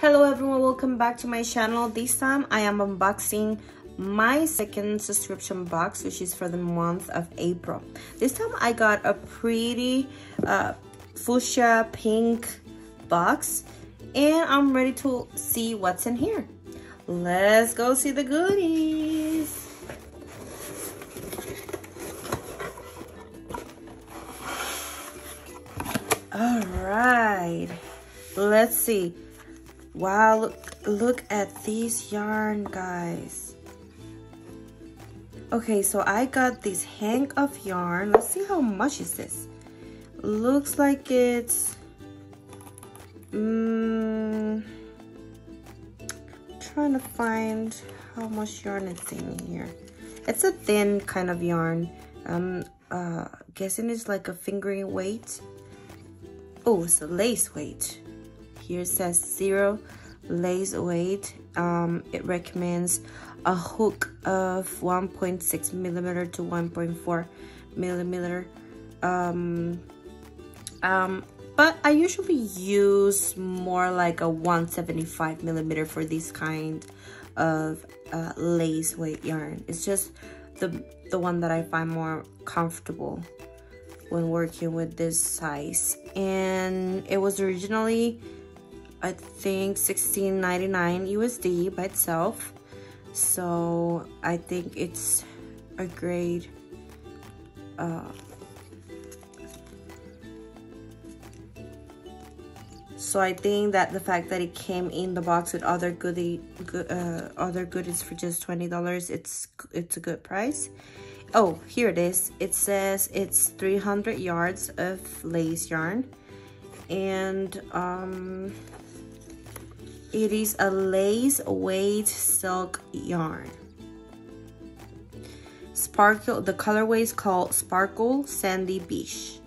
Hello everyone, welcome back to my channel. This time I am unboxing my second subscription box, which is for the month of April. This time I got a pretty uh, fuchsia pink box and I'm ready to see what's in here. Let's go see the goodies. All right, let's see. Wow, look, look at these yarn, guys. Okay, so I got this hank of yarn. Let's see how much is this. Looks like it's... Um, trying to find how much yarn it's in here. It's a thin kind of yarn. I'm uh, guessing it's like a fingering weight. Oh, it's a lace weight here says zero lace weight. Um, it recommends a hook of 1.6 millimeter to 1.4 millimeter. Um, um, but I usually use more like a 175 millimeter for this kind of uh, lace weight yarn. It's just the, the one that I find more comfortable when working with this size. And it was originally I think 16.99 USD by itself. So I think it's a great uh, so I think that the fact that it came in the box with other goodie, good, uh, other goodies for just twenty dollars, it's it's a good price. Oh, here it is. It says it's 300 yards of lace yarn, and um, it is a lace weight silk yarn. Sparkle, the colorway is called Sparkle Sandy Beach.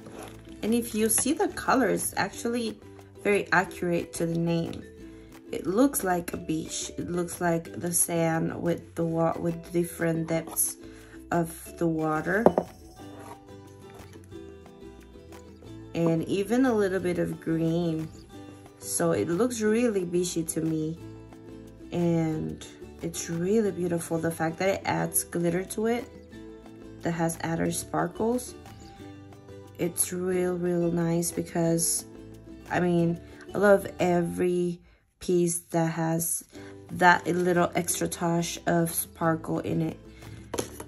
And if you see the colors, actually very accurate to the name. It looks like a beach. It looks like the sand with the with different depths of the water. And even a little bit of green so it looks really beachy to me. And it's really beautiful. The fact that it adds glitter to it, that has added sparkles. It's real, real nice because, I mean, I love every piece that has that little extra touch of sparkle in it.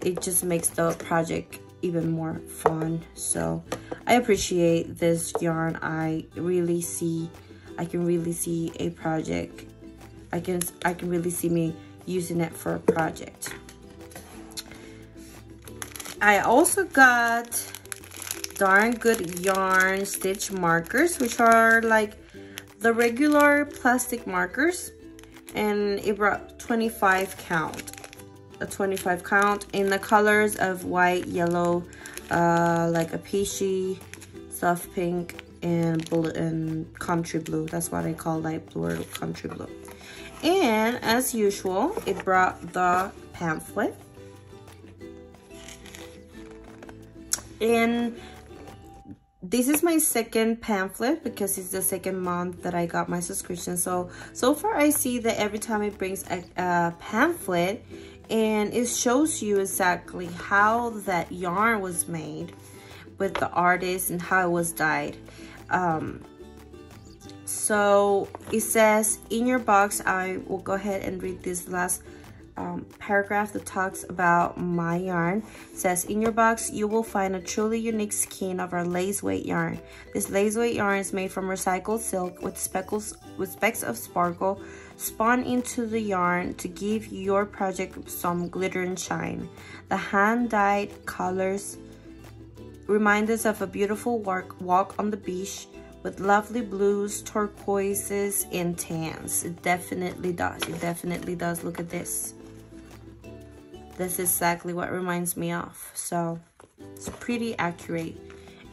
It just makes the project even more fun. So I appreciate this yarn. I really see I can really see a project. I can, I can really see me using it for a project. I also got darn good yarn stitch markers, which are like the regular plastic markers. And it brought 25 count, a 25 count in the colors of white, yellow, uh, like a peachy, soft pink, and blue and country blue. That's what I call light blue or country blue. And as usual, it brought the pamphlet. And this is my second pamphlet because it's the second month that I got my subscription. So, so far I see that every time it brings a, a pamphlet and it shows you exactly how that yarn was made with the artist and how it was dyed. Um, so it says in your box, I will go ahead and read this last um, paragraph that talks about my yarn. It says, in your box, you will find a truly unique skein of our lace weight yarn. This lace weight yarn is made from recycled silk with speckles with specks of sparkle spun into the yarn to give your project some glitter and shine. The hand-dyed colors remind us of a beautiful walk, walk on the beach with lovely blues, turquoises, and tans. It definitely does. It definitely does. Look at this. This is exactly what reminds me of. So it's pretty accurate.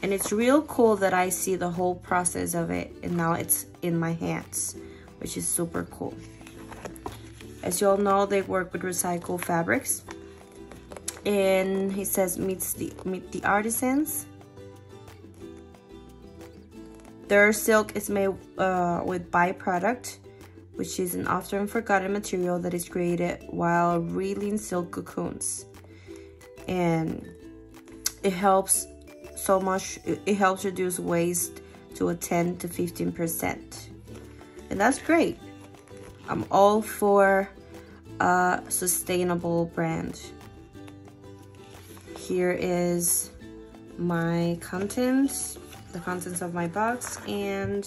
And it's real cool that I see the whole process of it and now it's in my hands, which is super cool. As you all know, they work with recycled fabrics and he says meets the meet the artisans their silk is made uh, with byproduct which is an often forgotten material that is created while reeling silk cocoons. And it helps so much, it helps reduce waste to a 10 to 15%. And that's great. I'm all for a sustainable brand. Here is my contents, the contents of my box, and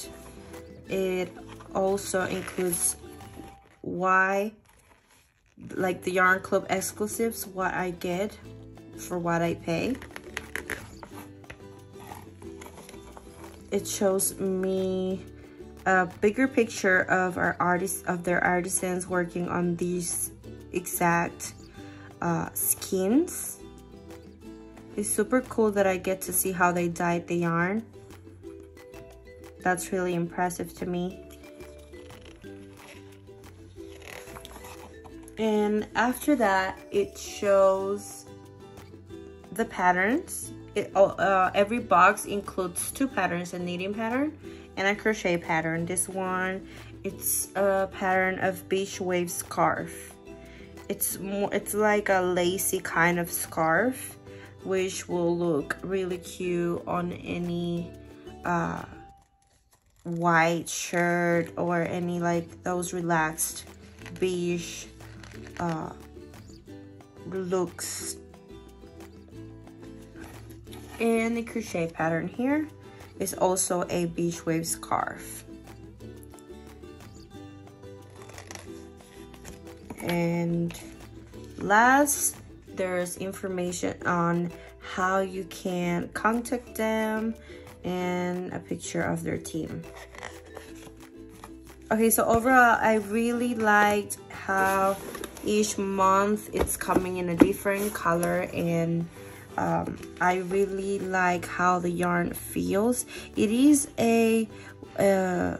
it also includes why, like the Yarn Club exclusives, what I get for what I pay. It shows me a bigger picture of our artists of their artisans working on these exact uh, skins it's super cool that I get to see how they dyed the yarn that's really impressive to me and after that it shows the patterns it, uh, every box includes two patterns a knitting pattern and a crochet pattern. This one, it's a pattern of beach wave scarf. It's more, it's like a lacy kind of scarf, which will look really cute on any uh, white shirt or any like those relaxed beige uh, looks. And the crochet pattern here is also a beach wave scarf. And last, there's information on how you can contact them and a picture of their team. Okay, so overall, I really liked how each month it's coming in a different color and um, I really like how the yarn feels. It is a uh,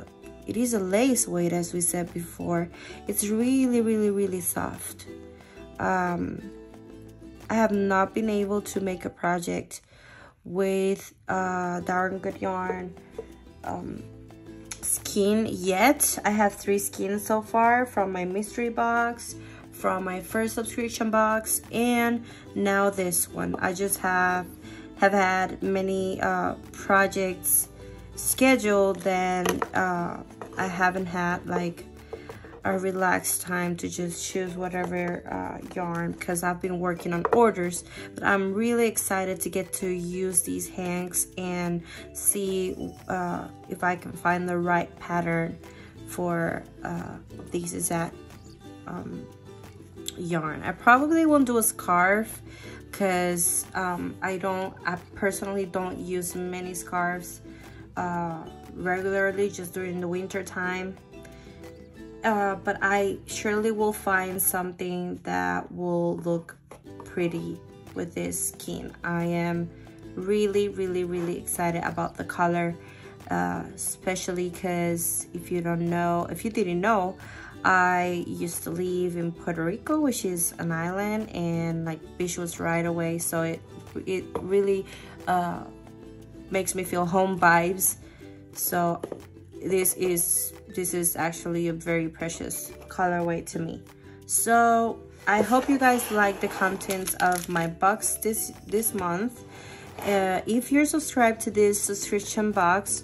it is a lace weight as we said before. It's really really really soft. Um, I have not been able to make a project with uh, Darn Good Yarn um, skin yet. I have three skins so far from my mystery box, from my first subscription box and now this one i just have have had many uh, projects scheduled then uh, i haven't had like a relaxed time to just choose whatever uh, yarn because I've been working on orders but I'm really excited to get to use these hanks and see uh, if I can find the right pattern for uh, these exact um, yarn. I probably won't do a scarf because um, I don't, I personally don't use many scarves uh, regularly just during the winter time. Uh, but I surely will find something that will look pretty with this skin. I am really, really, really excited about the color, uh, especially because if you don't know, if you didn't know, I used to live in Puerto Rico, which is an island, and like beach was right away, so it it really uh, makes me feel home vibes. So this is this is actually a very precious colorway to me. So I hope you guys like the contents of my box this this month. Uh, if you're subscribed to this subscription box,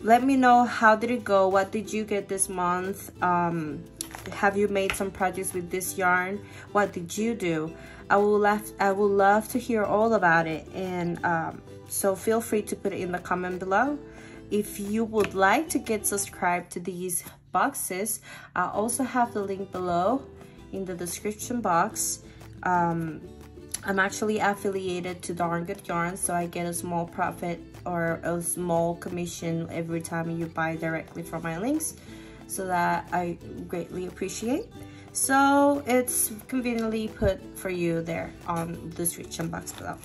let me know how did it go? What did you get this month? Um, have you made some projects with this yarn? What did you do? I will love i will love to hear all about it. And um, so feel free to put it in the comment below if you would like to get subscribed to these boxes i also have the link below in the description box um, I'm actually affiliated to Darn Good Yarn, so I get a small profit or a small commission every time you buy directly from my links so that I greatly appreciate. So it's conveniently put for you there on the description box below.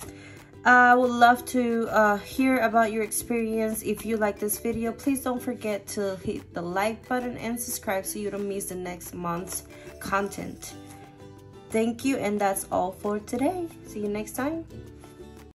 I would love to uh, hear about your experience. If you like this video, please don't forget to hit the like button and subscribe so you don't miss the next month's content. Thank you, and that's all for today. See you next time.